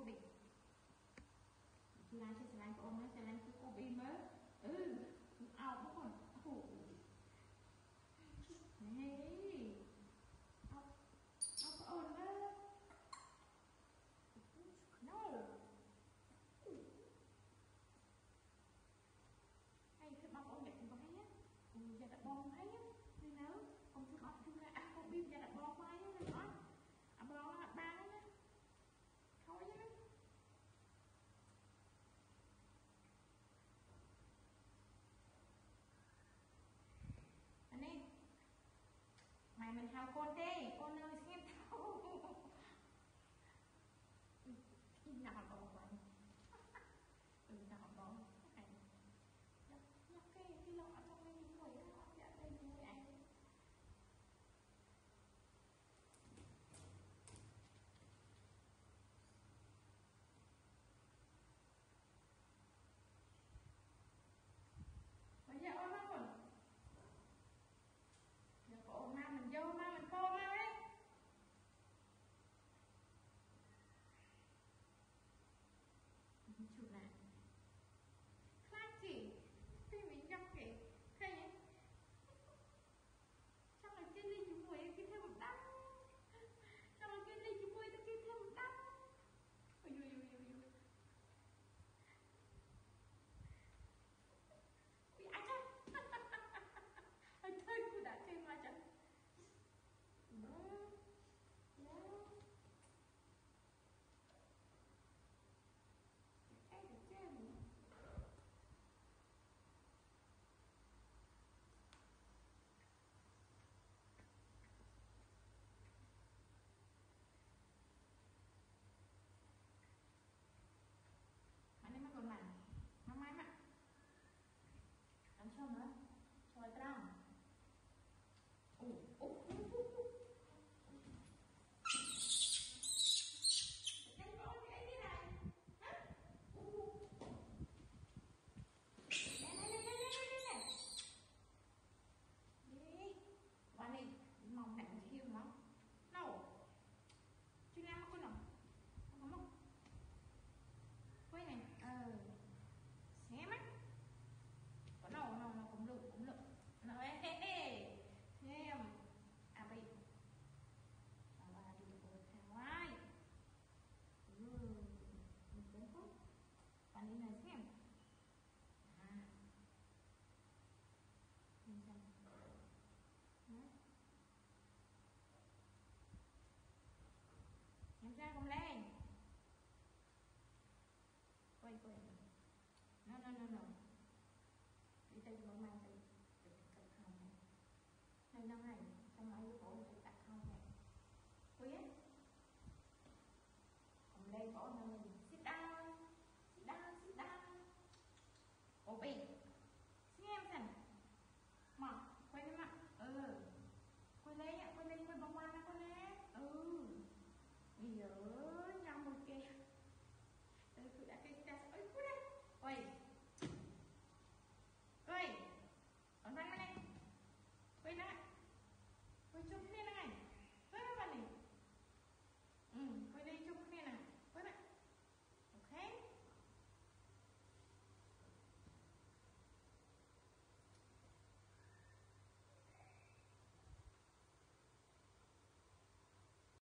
Kobe. Chưa ai sẽ sẵn của ông ấy, sẵn của Kobe mới. Ừ, ảo mất con. Ừ. Hey, No. Hey, bong hay. não coated No, no, no, no. Ahorita mi